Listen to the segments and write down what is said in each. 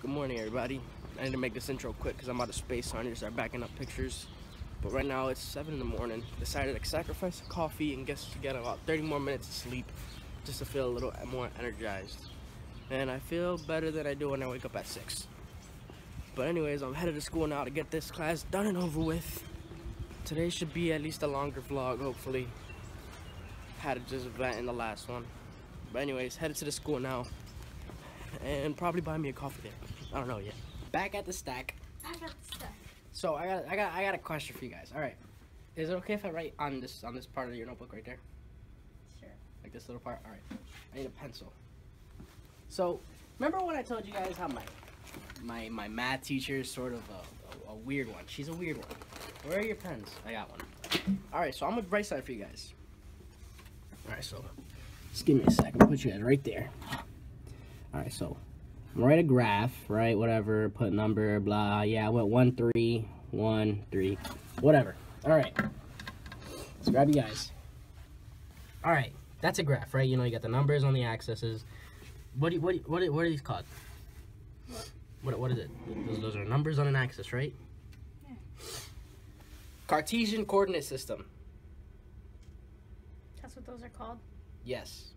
Good morning, everybody. I need to make this intro quick because I'm out of space, so I need to start backing up pictures. But right now it's 7 in the morning. Decided to sacrifice coffee and guess to get about 30 more minutes of sleep just to feel a little more energized. And I feel better than I do when I wake up at 6. But anyways, I'm headed to school now to get this class done and over with. Today should be at least a longer vlog, hopefully. Had to just vent in the last one. But anyways, headed to the school now. And probably buy me a coffee there. I don't know yet. Back at the stack. I got stuff. So I got I got I got a question for you guys. All right. Is it okay if I write on this on this part of your notebook right there? Sure. Like this little part? All right. I need a pencil. So, remember when I told you guys how my my my math teacher is sort of a, a, a weird one. She's a weird one. Where are your pens? I got one. All right, so I'm gonna write something for you guys. All right, so just give me a second. Put you guys right there. All right, so I'm gonna write a graph, right? Whatever. Put number, blah. Yeah, I went one three, one three, whatever. All right. Let's grab you guys. All right, that's a graph, right? You know, you got the numbers on the axes. What do you, what do you, what, are, what are these called? What what is it? Those, those are numbers on an axis, right? Yeah. Cartesian coordinate system. That's what those are called. Yes.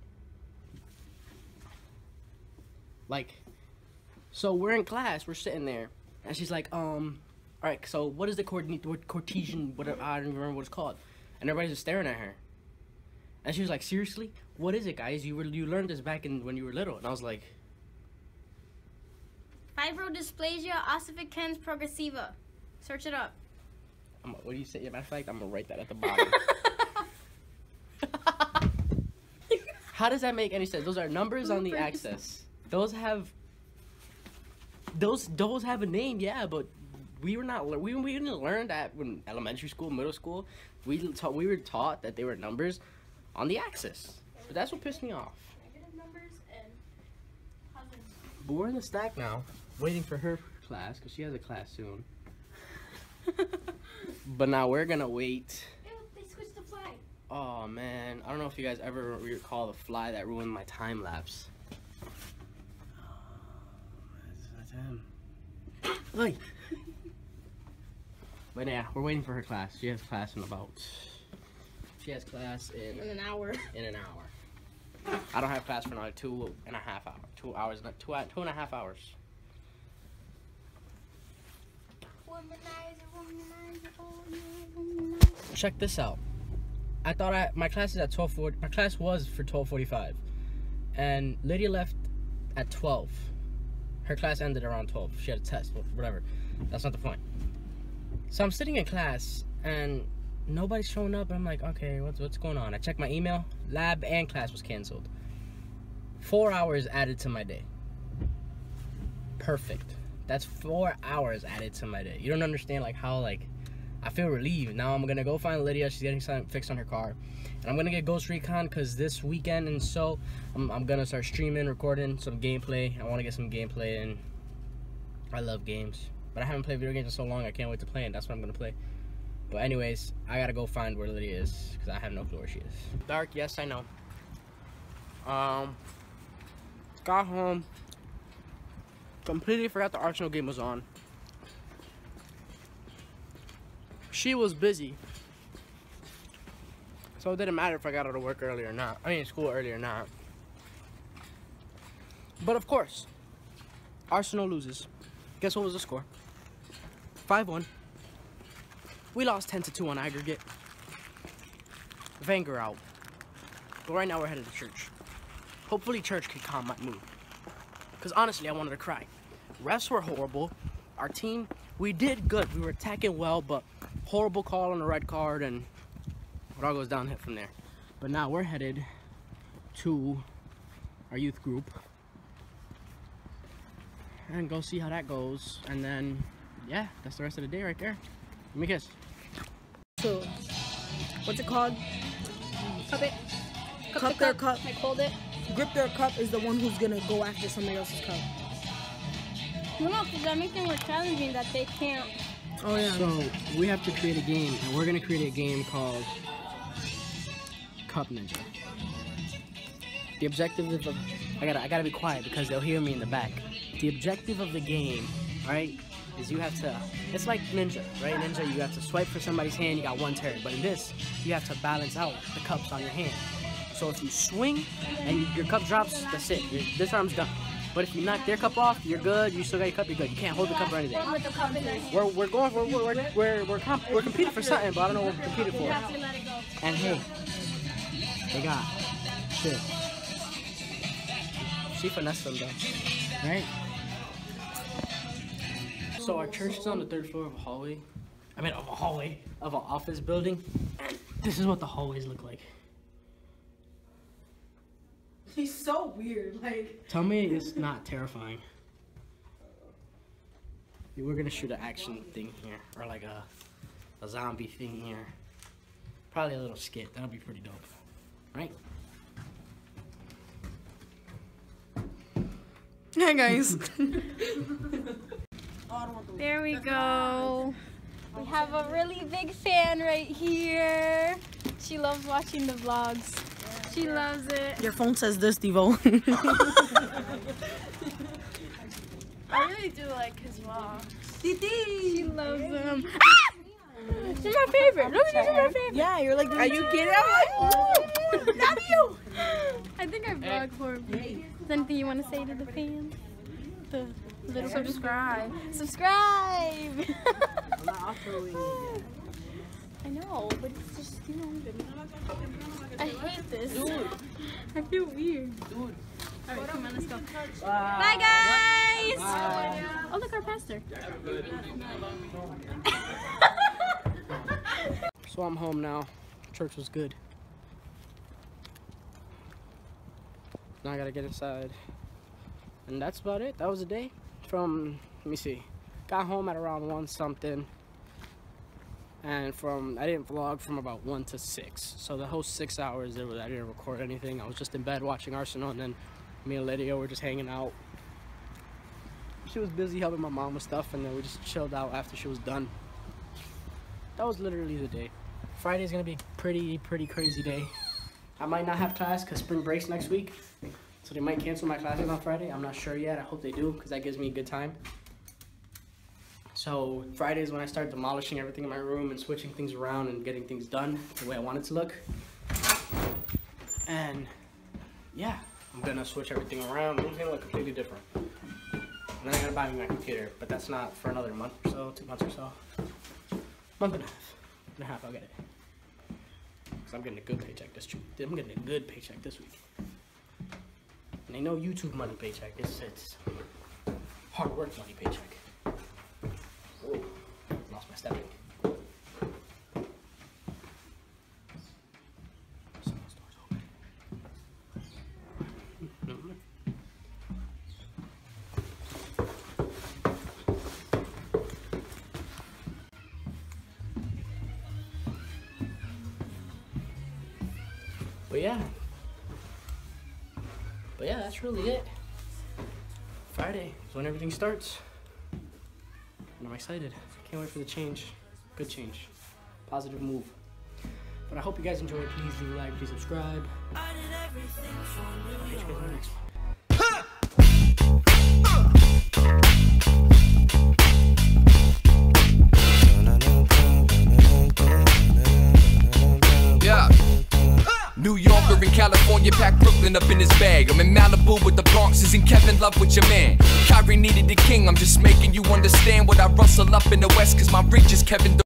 Like, so we're in class, we're sitting there, and she's like, um, all right, so what is the coordinate, what Cartesian, whatever, I don't even remember what it's called. And everybody's just staring at her. And she was like, seriously? What is it, guys? You were, you learned this back in when you were little. And I was like, Fibrodysplasia ossificans progressiva. Search it up. I'm, what do you say? Matter of fact, I'm gonna write that at the bottom. How does that make any sense? Those are numbers on the axis. Those have those those have a name, yeah, but we were not we we didn't learn that when elementary school, middle school. We taught we were taught that they were numbers on the axis. But that's what pissed me off. Negative numbers and. But we're in the stack now, waiting for her class because she has a class soon. But now we're gonna wait. Ew, they switched the flag. Oh man, I don't know if you guys ever recall the fly that ruined my time lapse. Him. Like. But yeah, we're waiting for her class. She has class in about. She has class in In an hour. in an hour. I don't have class for another two and a half hours. Two hours, not two two and a half hours. Womanizer, womanizer, yeah, womanizer. check this out. I thought I my class is at twelve forty. My class was for twelve forty five, and Lydia left at twelve. Her class ended around twelve. She had a test, wh- whatever. That's not the point. So I'm sitting in class and nobody's showing up. And I'm like, okay, what's what's going on? I checked my email. Lab and class was canceled. Four hours added to my day. Perfect. That's four hours added to my day. You don't understand like how like I feel relieved. Now I'm gonna go find Lydia. She's getting something fixed on her car, and I'm gonna get Ghost Recon because this weekend and so I'm, I'm gonna start streaming, recording some gameplay. I want to get some gameplay in. I love games, but I haven't played video games in so long. I can't wait to play, and that's what I'm gonna play. But anyways, I gotta go find where Lydia is because I have no clue where she is. Dark, yes, I know. Um, got home. Completely forgot the Arsenal game was on. She was busy. So it didn't matter if I got out of work early or not. I mean, school early or not. But of course, Arsenal loses. Guess what was the score? 5 1. We lost 10 to 2 on aggregate. Wenger out. But right now we're headed to church. Hopefully, church can calm my mood. Because honestly, I wanted to cry. Refs were horrible. Our team, we did good. We were attacking well, but horrible call on the red card, and it all goes downhill from there. But now we're headed to our youth group and go see how that goes. And then, yeah, that's the rest of the day right there. Give me a kiss. So, what's it called? Cup it. Cup, Cup their cup. cup. Like hold it. Grip their cup is the one who's gonna go after somebody else's cup. No, no, because that makes it more challenging that they can't. Oh yeah. So we have to create a game, and we're gonna create a game called Cup Ninja. The objective of, I gotta, I gotta be quiet because they'll hear me in the back. the objective of the game, right, is you have to. It's like Ninja, right? Ninja, you have to swipe for somebody's hand. You got one turn, but in this, you have to balance out the cups on your hand. So if you swing and your cup drops, that's it. Your, this arm's done. But if you knock their cup off, you're good. You still got your cup. You're good. You can't hold the cup or anything. We're, we're going for we're we're we're we're, comp- we're competing for something, but I don't know what we're competing for. And hey, they got shit. She finessed them though, right? So our church is on the third floor of a hallway. I mean, of a hallway of an office building. This is what the hallways look like. He's so weird. Like Tell me it's not terrifying. We're gonna shoot an action thing here, or like a, a zombie thing here. Probably a little skit. That'll be pretty dope, right? Hey guys. There we go. We have a really big fan right here. She loves watching the vlogs. She loves it. Your phone says this, Devo. I really do like his vlogs. She loves them. Ah! She's my favorite. Look at she's my favorite. Yeah, you're like, are you kidding? I'm like, not you. I think I vlog for him. Is there anything you want to say to the fans? The little subscribe. Subscribe. I know, but it's just you know. I hate this. Dude. I feel weird. Dude. All right, come on, let's go. Bye, Bye, guys. Bye. Oh, look, our pastor. So I'm home now. Church was good. Now I gotta get inside. And that's about it. That was the day. From, let me see. Got home at around 1 something. And from, I didn't vlog from about 1 to 6. So the whole 6 hours, there was, I didn't record anything. I was just in bed watching Arsenal. And then me and Lydia were just hanging out. She was busy helping my mom with stuff. And then we just chilled out after she was done. That was literally the day. Friday's gonna be pretty, pretty crazy day. I might not have class because spring breaks next week. So they might cancel my classes on Friday. I'm not sure yet. I hope they do because that gives me a good time. So Friday is when I start demolishing everything in my room and switching things around and getting things done the way I want it to look. And yeah, I'm gonna switch everything around. It's gonna look completely different. And then I gotta buy me my computer, but that's not for another month or so, two months or so. Month and a half. And a half, I'll get it. Cause I'm getting a good paycheck this week. I'm getting a good paycheck this week. And ain't no YouTube money paycheck. It's it's hard work money paycheck. But yeah. But yeah, that's really it. Friday is when everything starts. And I'm excited. Can't wait for the change. Good change. Positive move. But I hope you guys enjoyed. Please do like, please subscribe. Catch you guys in the next one. California, pack Brooklyn up in his bag. I'm in Malibu with the Bronxes and Kevin Love with your man. Kyrie needed the king, I'm just making you understand what I rustle up in the West, cause my reach is Kevin.